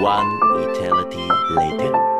One eternity later.